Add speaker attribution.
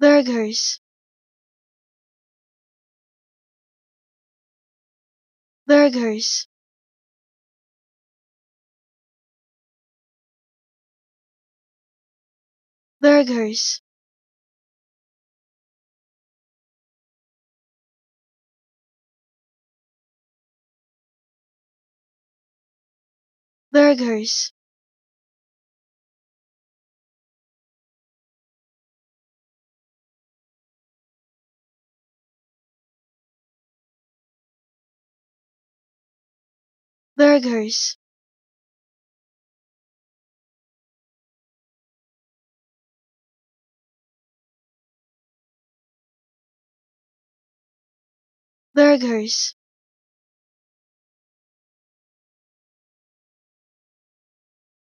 Speaker 1: burgers. Burgers. Burgers. Burgers burgers. Burgers